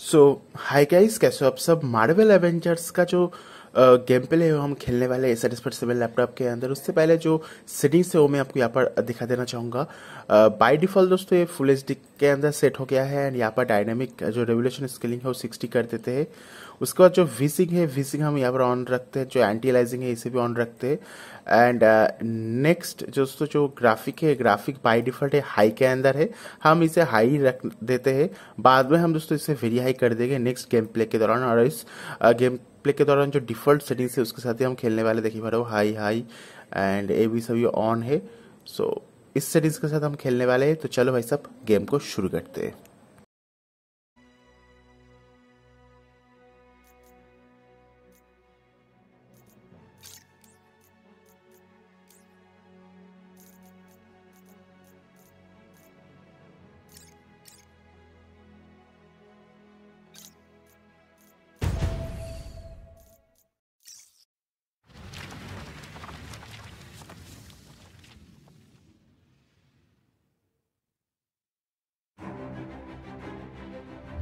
सो hi guys कैसे हो आप सब? मार्वल एवेंजर्स का जो गेम प्ले है हम खेलने वाले सेटिस्फाइड सेवन लैपटॉप के अंदर। उससे पहले जो सेटिंग्स है वो मैं आपको यहाँ पर दिखा देना चाहूँगा। बाय डिफ़ॉल्ट दोस्तों ये फुल एच के अंदर सेट हो गया है एंड यहाँ पर डायनेमिक जो रेवोल्यूशन स्केलिंग है वो सिक्सटी कर देते हैं। उसके बाद जो विसिंग है विसिंग हम यहाँ पर ऑन रखते हैं जो एंटीलाइजिंग है इसे भी ऑन रखते हैं। एंड नेक्स्ट दोस्तों जो ग्राफिक है ग्राफिक बाय डिफ़ॉल्ट है हाई के अंदर है। हम इसे हाई रख देते हैं। बाद में हम दोस्तों इसे वेरी हाई कर देंगे नेक्स्ट गेम प्ले के दौरान। और इस गेम uh, प्ले के दौरान जो डिफ़ॉल्ट सेटिंग्स है उसके साथ ही हम खेलने वाले देखिए हो हाई हाई एंड ए भी सभी ऑन है। सो so, इस सेटिंग्स के साथ हम खेलने वाले हैं। तो चलो भाई सब गेम को शुरू करते हैं।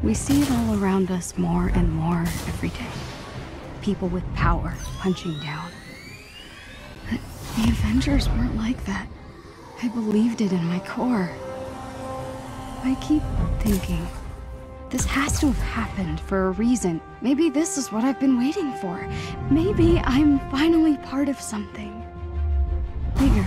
We see it all around us more and more every day. People with power punching down. But the Avengers weren't like that. I believed it in my core. I keep thinking, this has to have happened for a reason. Maybe this is what I've been waiting for. Maybe I'm finally part of something bigger.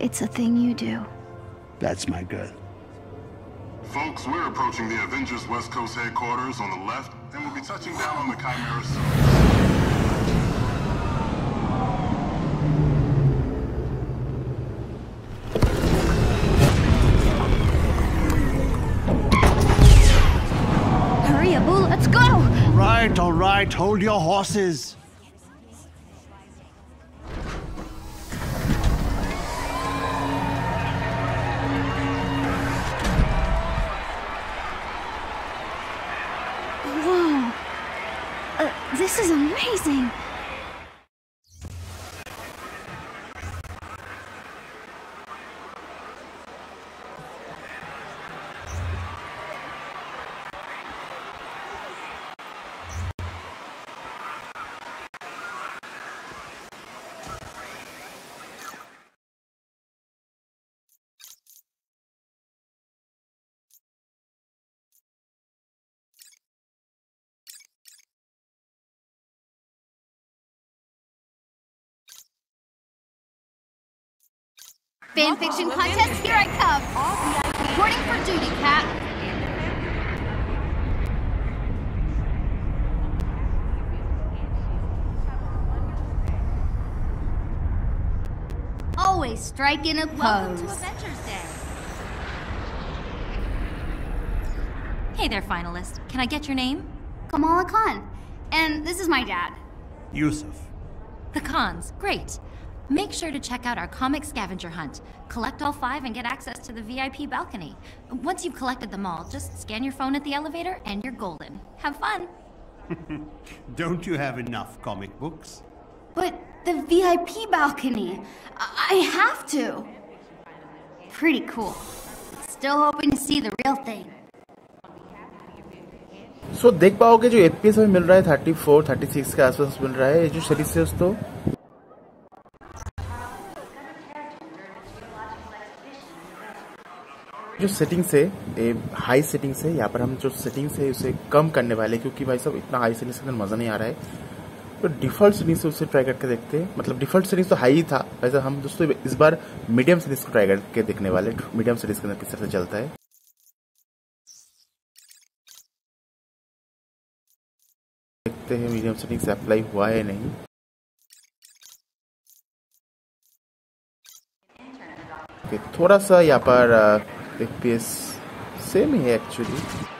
It's a thing you do. That's my girl. Folks, we're approaching the Avengers West Coast headquarters on the left, and we'll be touching down on the Chimera soon. Hurry, Abu, let's go! Right, all right. Hold your horses. Fan fiction contest, here I come! Reporting for duty, Cap. Always strike in a Welcome to pose. Avengers Day. Hey there, finalist. Can I get your name? Kamala Khan. And this is my dad. Yusuf. The Khans. Great. Make sure to check out our comic scavenger hunt. Collect all five and get access to the VIP balcony. Once you've collected them all, just scan your phone at the elevator and you're golden. Have fun. Don't you have enough comic books? But the VIP balcony. I, I have to. Pretty cool. Still hoping to see the real thing. So so, देख पाओगे जो FPS हमें मिल रहा है 34, 36 के आसपास मिल रहा है ये जो सीरीज से दोस्तों जो सेटिंग्स है हाई सेटिंग्स है यहाँ पर हम जो सेटिंग्स है उसे कम करने वाले क्योंकि भाई साहब इतना हाई सेटिंग्स के अंदर मज़ा नहीं आ रहा है। तो डिफ़ॉल्ट सेटिंग्स से उसे ट्राई करके देखते हैं। मतलब डिफ़ॉल्ट सेटिंग्स तो हाई ही था। वैसे हम दोस्तों इस बार मीडियम सेटिंग्स को ट्राई करके देखने वाले मीडियम सेटिंग्स के अंदर किस तरह से चलता है। देखते हैं मीडियम सेटिंग्स अप्लाई हुआ है नहीं। थोड़ा सा यहाँ पर The PS same actually.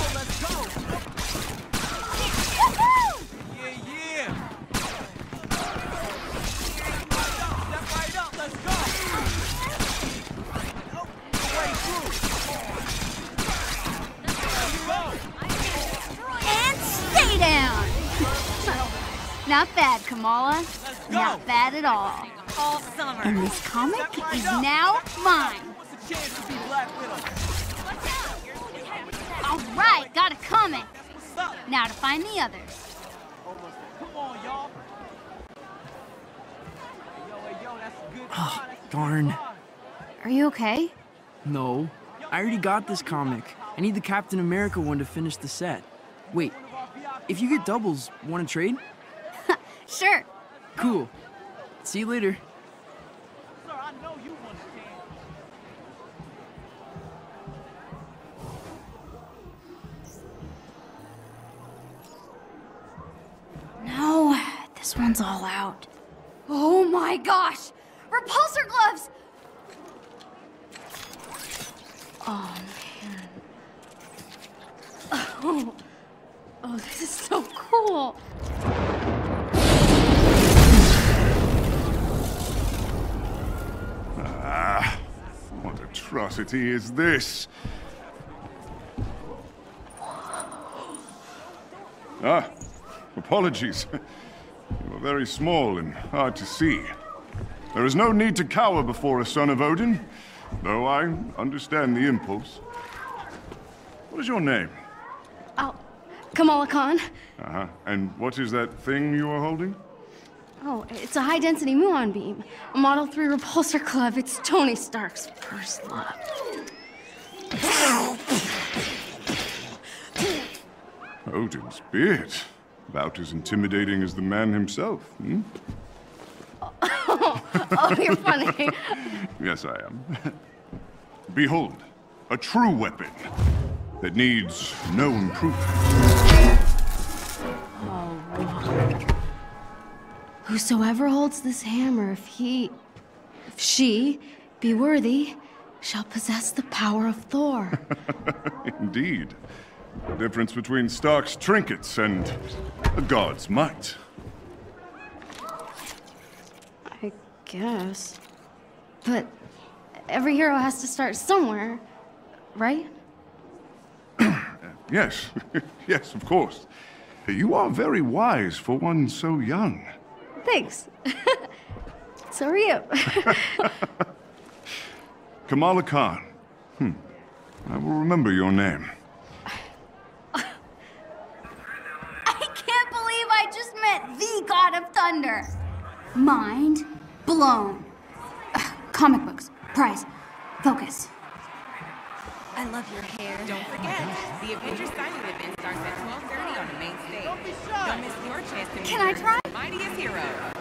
Not bad, Kamala. go. Not bad at all. all summer. And this comic is now mine. What's the chance to be Black Widow? All right, got a comic. Now to find the others. Come on, y'all. Hey, yo, hey, yo, that's a good Oh, car, that's a darn. Are you okay? No. I already got this comic. I need the Captain America one to finish the set. Wait, if you get doubles, want to trade? Sure. Cool. See you later. Sir, I know you understand. No, this one's all out. Oh my gosh! Repulsor gloves! Oh man. Oh, oh this is so cool. Atrocity is this? Ah, apologies. You are very small and hard to see. There is no need to cower before a son of Odin, though I understand the impulse. What is your name? Oh, Kamala Khan. Uh-huh. And what is that thing you are holding? Oh, it's a high density muon beam. A Model 3 repulsor club. It's Tony Stark's first love. Odin's beard. About as intimidating as the man himself, hmm? Oh, you're funny. Yes, I am. Behold, a true weapon that needs no improvement. Whosoever holds this hammer, if he, if she be worthy, shall possess the power of Thor. Indeed. The difference between Stark's trinkets and a god's might. I guess. But every hero has to start somewhere, right? Yes, yes, of course. You are very wise for one so young. Thanks. so are you. Kamala Khan. Hmm. I will remember your name. I can't believe I just met the God of Thunder. Mind blown. Ugh, comic books, prize, focus. I love your hair. Don't forget, the Avengers signing event starts at 12:30 on the main stage. Don't be shy. Don't miss your chance to meet Can I try? Mightiest hero.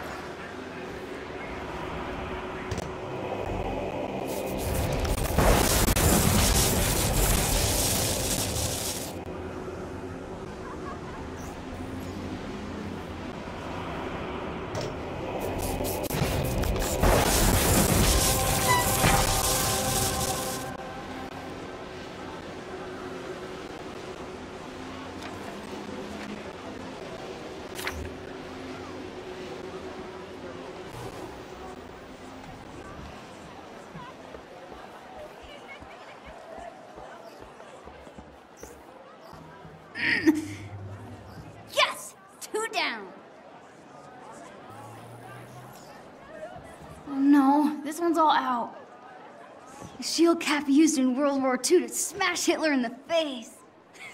Shield cap used in World War II to smash Hitler in the face.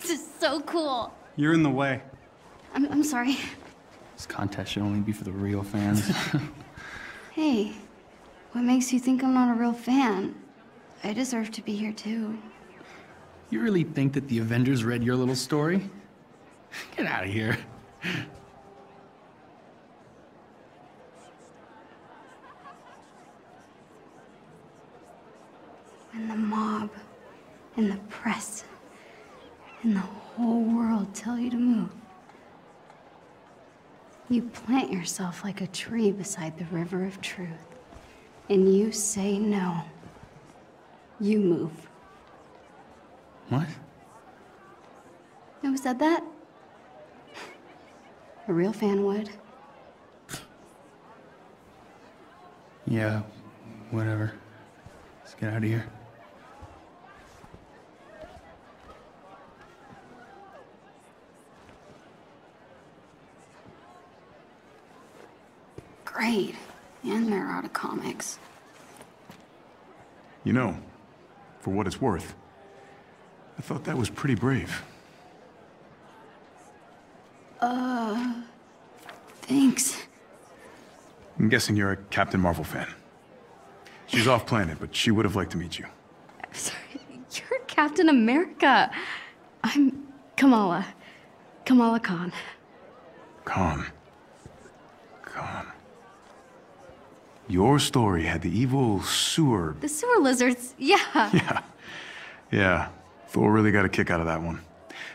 This is so cool. You're in the way. I'm, I'm sorry. This contest should only be for the real fans. Hey, what makes you think I'm not a real fan? I deserve to be here too. you really think that the Avengers read your little story? Get out of here. When the mob and the press and the whole world tell you to move, you plant yourself like a tree beside the river of truth. And you say no. You move. What? Who said that? A real fan would. Yeah, whatever. Let's get out of here. Great. And they're out of comics. You know, for what it's worth, I thought that was pretty brave. Uh. Thanks. I'm guessing you're a Captain Marvel fan. She's off planet, but she would have liked to meet you. Sorry, you're Captain America. I'm Kamala. Kamala Khan. Khan. Khan. Your story had the evil sewer. The sewer lizards, yeah. Yeah. Yeah. Thor really got a kick out of that one.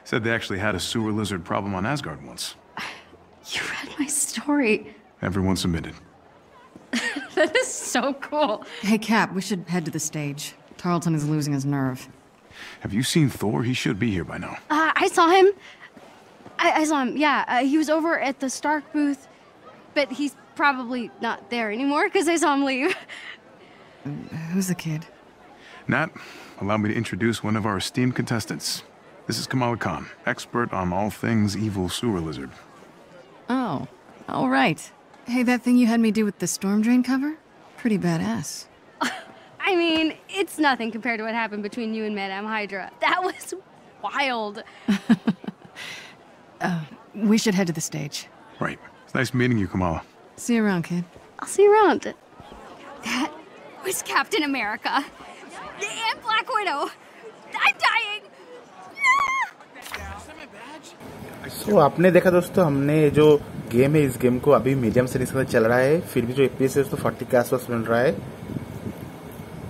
Said they actually had a sewer lizard problem on Asgard once. You read my story. Everyone submitted. That is so cool. Hey, Cap, we should head to the stage. Tarleton is losing his nerve. Have you seen Thor? He should be here by now. Uh, I saw him. I, I saw him, yeah. Uh, he was over at the Stark booth, but he's probably not there anymore because I saw him leave. Who's the kid? Nat, allow me to introduce one of our esteemed contestants. This is Kamala Khan, expert on all things evil sewer lizard. Oh, all right. Hey, that thing you had me do with the storm drain cover? Pretty badass. I mean, it's nothing compared to what happened between you and Madame Hydra. That was wild. Uh, we should head to the stage. Right. It's nice meeting you, Kamala. See you around, kid. I'll see you around. That was Captain America. And Black Widow. I'm dying. तो आपने देखा दोस्तों हमने जो game है इस game को अभी मीडियम सीरीज़ के साथ चल रहा है फिर भी जो एपीएस है दोस्तों फोर्टी के आसपास मिल रहा है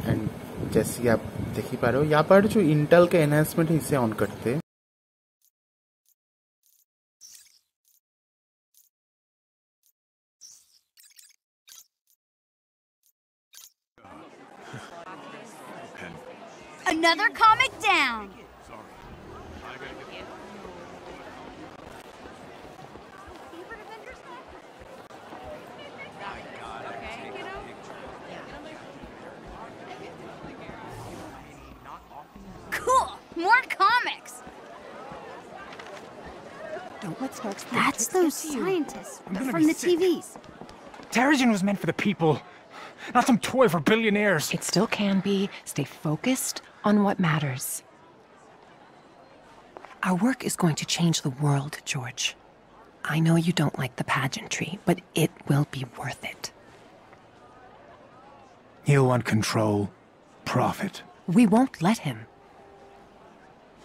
एंड जैसे कि आप देख ही पा रहे हो यहाँ पर जो इंटेल के एनहेंसमेंट है इसे ऑन करते हैं Another comic down. Cool! More comics! Don't let sparks That's those scientists from the. TVs. Terrigen was meant for the people, not some toy for billionaires. It still can be. Stay focused, on what matters. Our work is going to change the world, George. I know you don't like the pageantry, but it will be worth it. He'll want control, profit. We won't let him.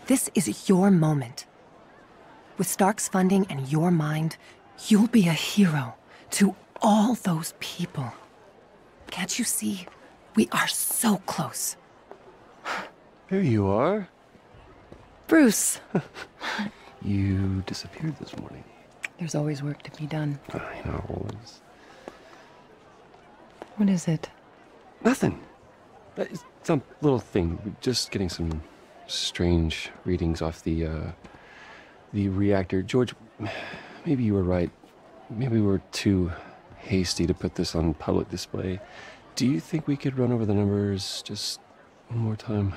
This is your moment. With Stark's funding and your mind, you'll be a hero to all those people. Can't you see? We are so close. Here you are. Bruce. You disappeared this morning. There's always work to be done. I know. It's What is it? nothing. Uh, It's some little thing. We're Just getting some strange readings off the uh, the reactor. George, maybe you were right. Maybe we were too hasty to put this on public display. Do you think we could run over the numbers just one more time?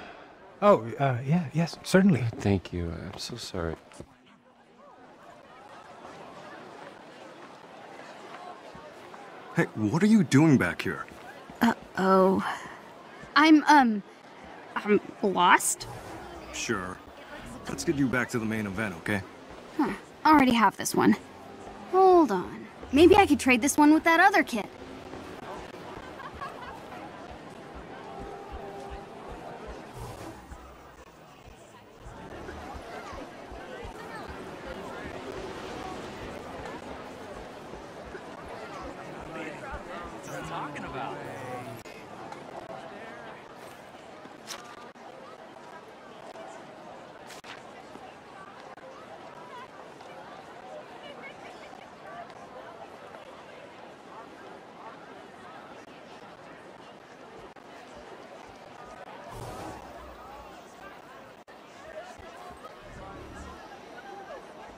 Oh, uh, yeah, yes, certainly. Thank you. I'm so sorry. Hey, what are you doing back here? Uh oh. I'm, um, I'm lost. Sure. Let's get you back to the main event, okay? Huh. Already have this one. Hold on. Maybe I could trade this one with that other kid.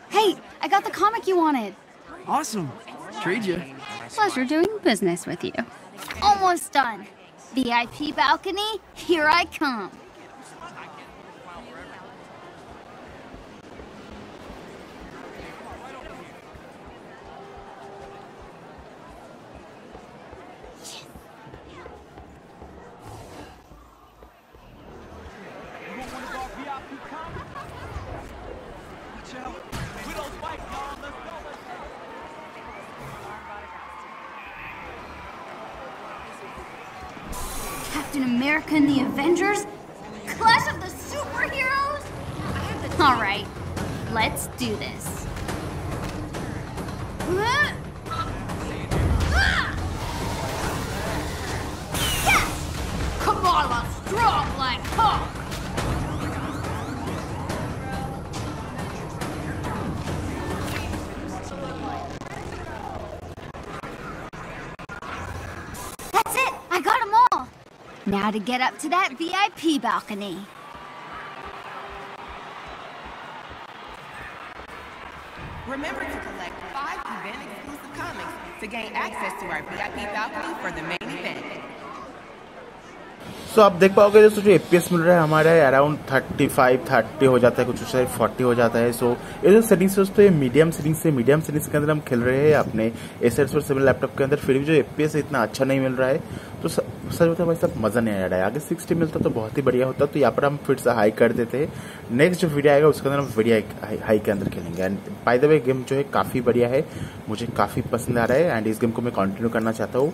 Hey, I got the comic you wanted. Awesome. Trade you. Pleasure doing business with you. Almost done. VIP balcony, here I come. Captain America and the Avengers? Clash of the Superheroes? Alright, let's do this. To get up to that VIP balcony. Remember to collect five event-exclusive comics to gain access to our VIP balcony for the main event. सो आप देख पाओगे दोस्तों जो APS मिल रहा है हमारा around 35 30 हो जाता है कुछ शायद 40 हो जाता है सो ये जो सेटिंग्स दोस्तों ये मीडियम सेटिंग्स से मीडियम सेटिंग्स के अंदर हम खेल रहे हैं अपने एसएस पर सेवन लैपटॉप के अंदर फिर भी जो एपीएस इतना अच्छा नहीं मिल रहा है तो स- सच बताओ भाई साहब, मज़ा नहीं आ रहा है आगे 60 मिलता तो बहुत ही बढ़िया होता तो यहाँ पर हम फिर से हाई कर देते। हैं नेक्स्ट जो वीडियो आएगा, उसके अंदर हम वीडियो हाई के अंदर खेलेंगे। And by the way game जो है काफ़ी बढ़िया है, मुझे काफ़ी पसंद आ रहा है एंड इस गेम को मैं कंटिन्यू करना चाहता हूँ।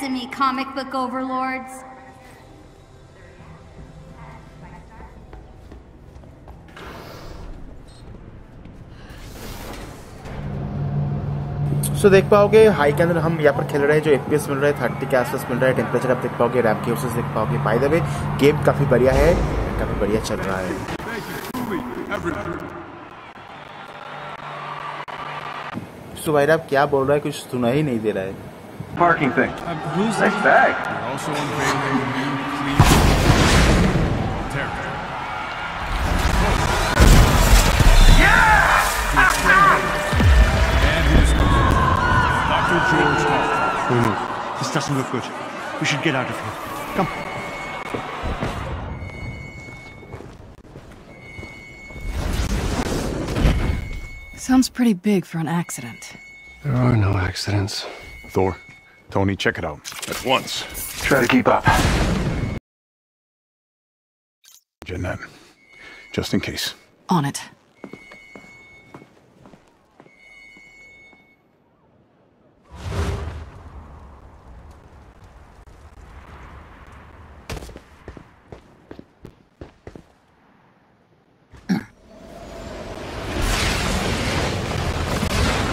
Sesame, comic book overlords. सो देख पाओगे हाई के अंदर हम यहाँ पर खेल रहे हैं जो एफपीएस मिल रहा है थर्टी के आसपास मिल रहा है टेम्परेचर आप देख पाओगे रैम के देख पाओगे। बाय द वे गेम काफ़ी बढ़िया है काफ़ी बढ़िया चल रहा है। सो भाई आप क्या बोल रहा है कुछ सुना ही नहीं दे रहा है। Parking thing. Uh, who's nice bag? Also on payroll, you please. Terry. And his Dr. George Hoffman. No, no. This doesn't look good. We should get out of here. Come. Sounds pretty big for an accident. There are no accidents. Thor, Tony, check it out. At once. Try to keep up. Jeanette. Just in case. On it.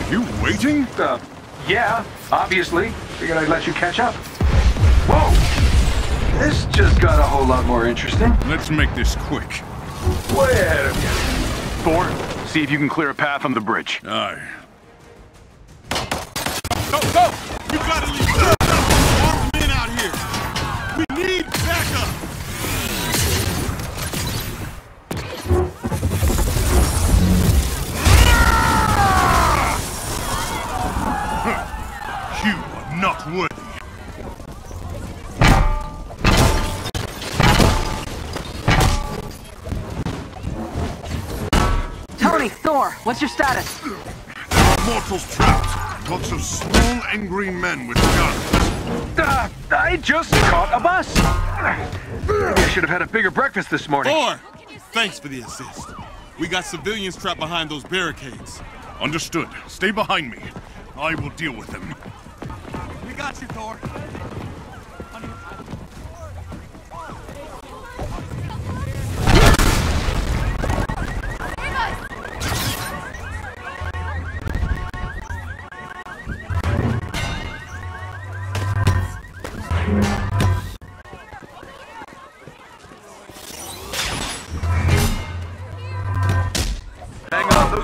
You waiting? Uh, yeah, obviously. Figured I'd let you catch up. Whoa! This just got a whole lot more interesting. Let's make this quick. Way ahead of you. Thor, see if you can clear a path on the bridge. Aye. Tony, Thor, what's your status? Mortals trapped. Lots of small, angry men with guns. Uh, I just caught a bus. Maybe I should have had a bigger breakfast this morning. Thor! Thanks for the assist. We got civilians trapped behind those barricades. Understood. Stay behind me. I will deal with them. We got you, Thor.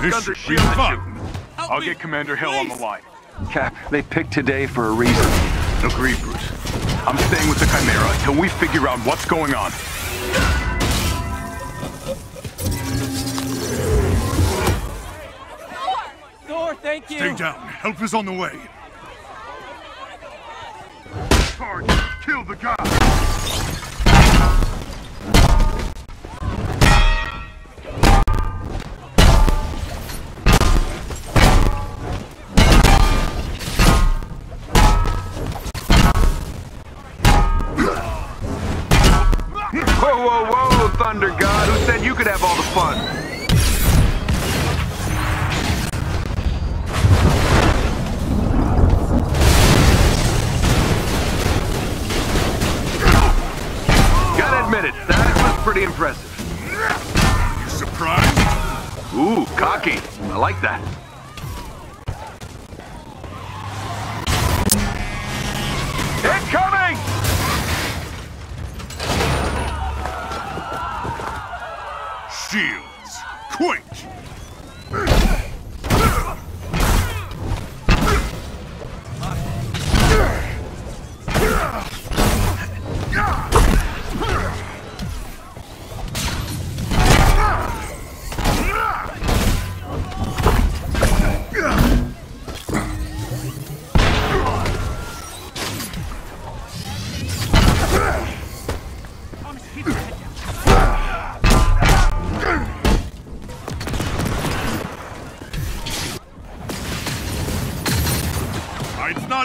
This guns should be fun. I'll get Commander Hill on the line. Cap, they picked today for a reason. Agreed, Bruce. I'm staying with the Chimera until we figure out what's going on. Thor, thank you. Stay down. Help is on the way. Charge. Kill the guy.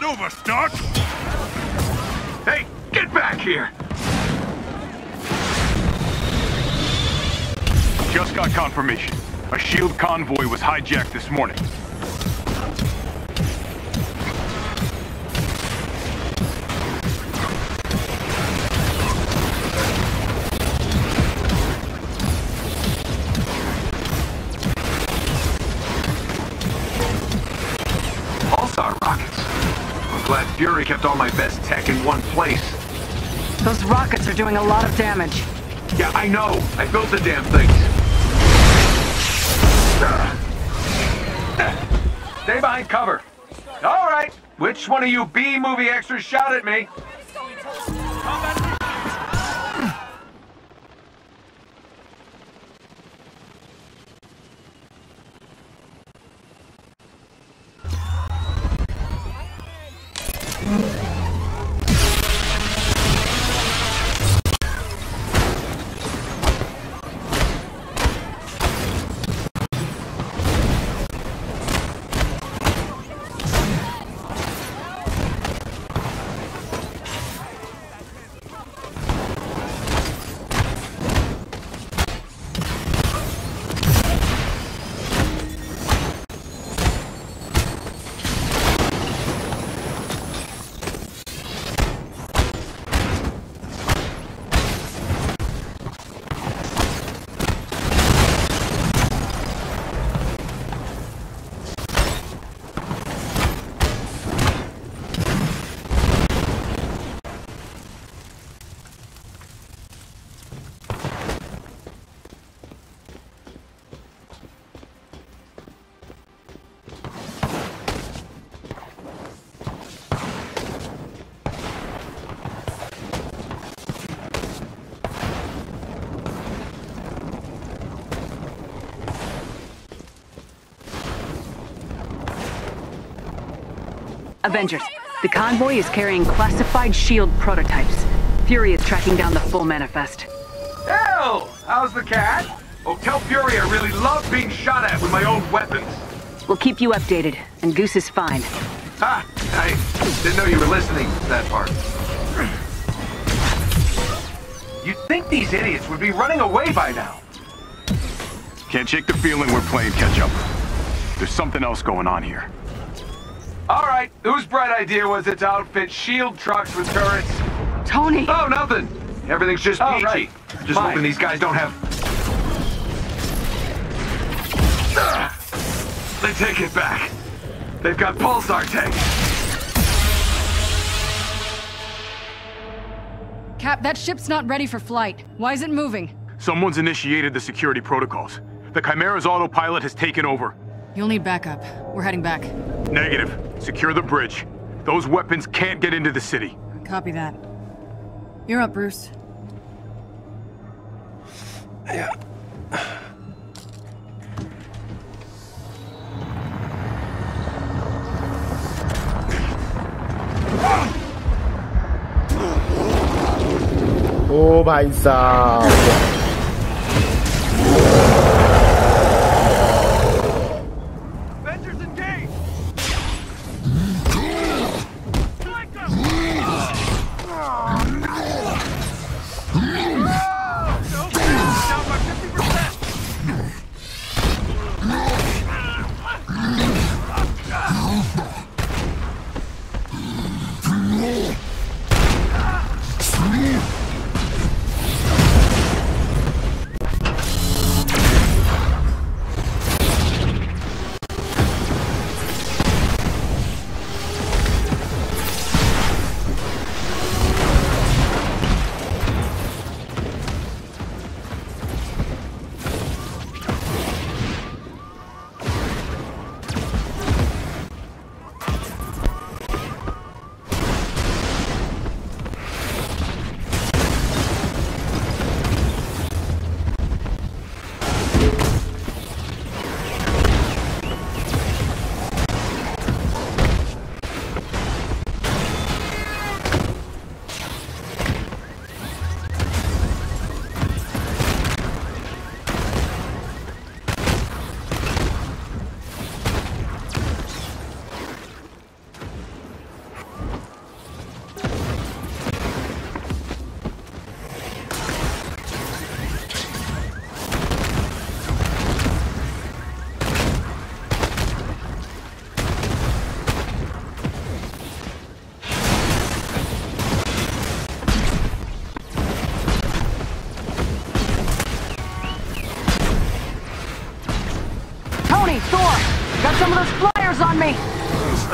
Over, Stark! Hey, get back here! Just got confirmation. A SHIELD convoy was hijacked this morning. In one place. Those rockets are doing a lot of damage. Yeah, I know. I built the damn things. Stay behind cover. All right. Which one of you B-movie extras shot at me? Avengers, the convoy is carrying classified SHIELD prototypes. Fury is tracking down the full manifest. Hell! How's the cat? Oh, tell Fury I really love being shot at with my own weapons. We'll keep you updated, and Goose is fine. Ha! I didn't know you were listening to that part. You'd think these idiots would be running away by now. Can't shake the feeling we're playing catch-up. There's something else going on here. All right, whose bright idea was it to outfit shield trucks with turrets? Tony! Oh, nothing. Everything's just Oh, peachy. right. Just Fine. hoping these guys don't have... Ah, they take it back. They've got pulsar tanks. Cap, that ship's not ready for flight. Why is it moving? Someone's initiated the security protocols. The Chimera's autopilot has taken over. You'll need backup. We're heading back. Negative. Secure the bridge. Those weapons can't get into the city. Copy that. You're up, Bruce. Yeah. ओ भाई साहब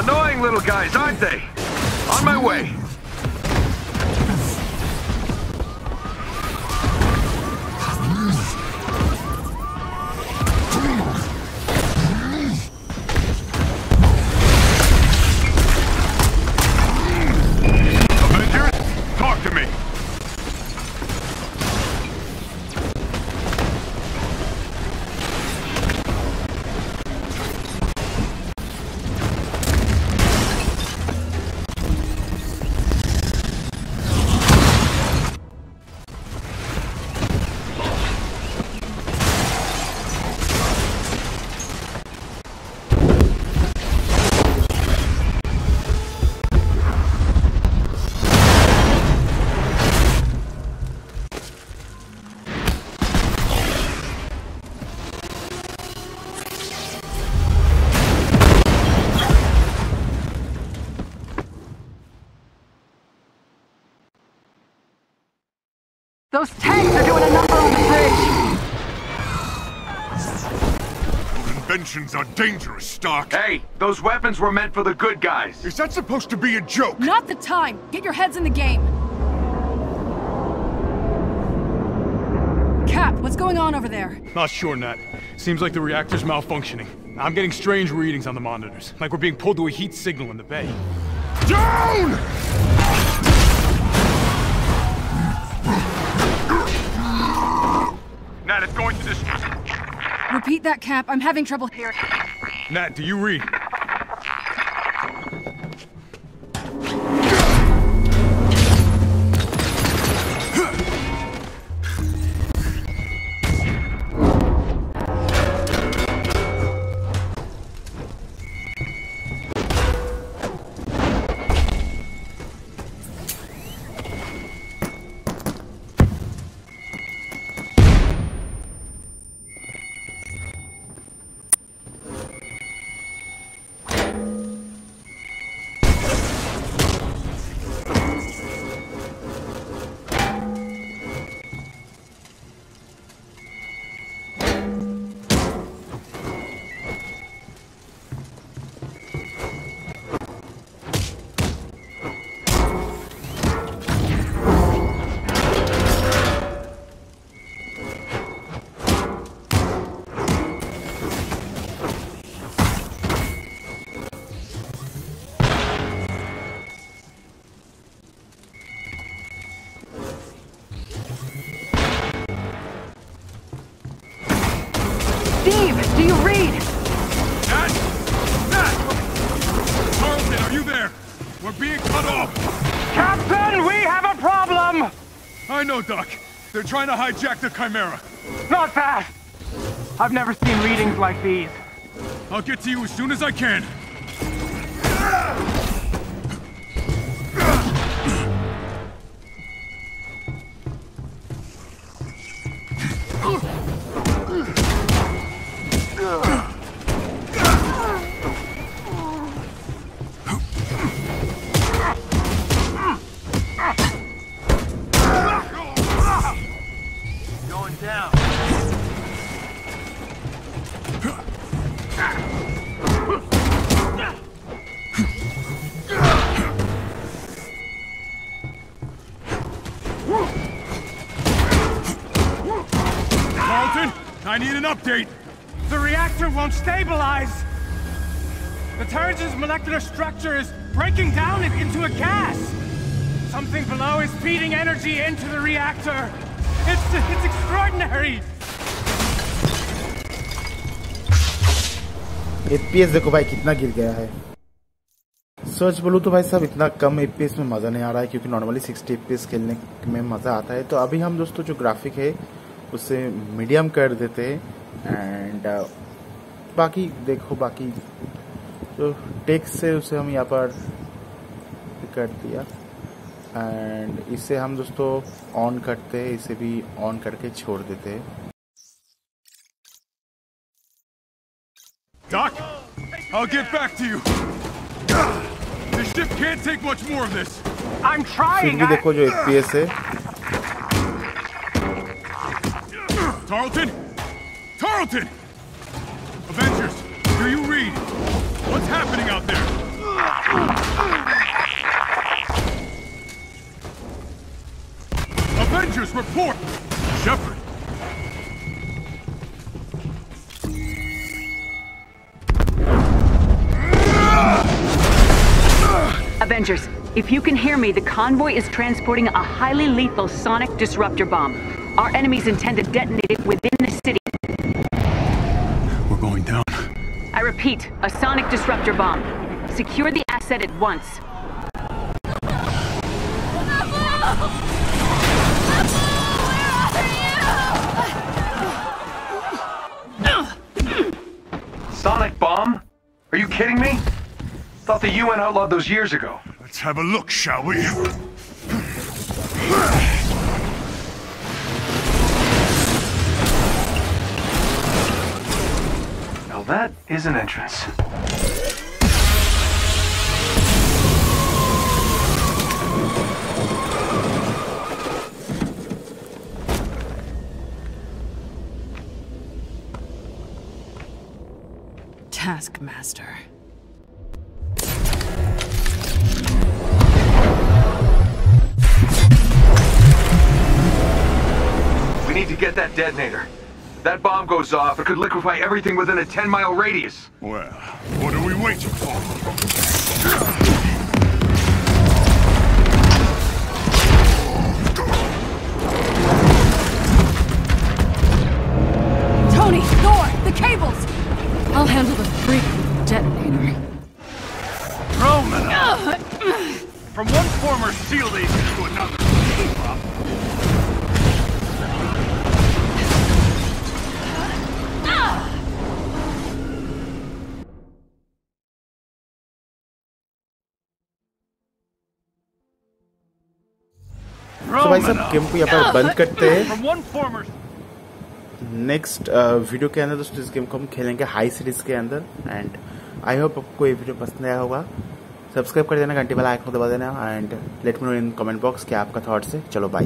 Annoying little guys, aren't they? On my way. Inventions are dangerous, Stark. Hey, those weapons were meant for the good guys. Is that supposed to be a joke? Not the time! Get your heads in the game! Cap, what's going on over there? Not sure, Nat. Seems like the reactor's malfunctioning. I'm getting strange readings on the monitors, like we're being pulled to a heat signal in the bay. Down! Nat, it's going to destroy. Repeat that, Cap. I'm having trouble hearing. Nat, do you read? Trying to hijack the Chimera. Not fast! I've never seen readings like these. I'll get to you as soon as I can. I need an update. The reactor won't stabilize. The Terrigen's molecular structure is breaking down into a gas. Something below is feeding energy into the reactor. It's, it's extraordinary. APS देखो भाई कितना गिर गया है सच बोलूँ तो भाई सब इतना कम एपीएस में मज़ा नहीं आ रहा है क्योंकि नॉर्मली 60 एपीएस खेलने में मज़ा आता है तो अभी हम दोस्तों जो ग्राफिक है उसे मीडियम कर देते हैं एंड बाकी देखो बाकी जो टेक्स्ट से उसे हम यहाँ पर कर दिया एंड इसे हम दोस्तों ऑन करते हैं इसे भी ऑन करके छोड़ देते हैं Doc, I'll get back to you. This ship can't take much more of this. I'm फिर भी देखो जो एफपीएस है Tarleton? Tarleton! Avengers, do you read? What's happening out there? Avengers, report! Shepard! Avengers, if you can hear me, the convoy is transporting a highly lethal sonic disruptor bomb. Our enemies intend to detonate it within the city. We're going down. I repeat, a sonic disruptor bomb. Secure the asset at once. Sonic bomb? Are you kidding me? Thought the UN outlawed those years ago. Let's have a look, shall we? That is an entrance. Taskmaster. We need to get that detonator. That bomb goes off, it could liquefy everything within a 10 mile radius. Well, what are we waiting for? तो भाई साहब game को यहाँ पर बंद करते हैं। Next video के अंदर दोस्तों इस गेम को हम खेलेंगे हाई सीरीज़ के अंदर। एंड आई होप आपको ये वीडियो पसंद आया होगा। सब्सक्राइब कर देना घंटी वाला आइकन दबा देना। And let me know in comment box क्या आपका थॉट्स है। चलो बाय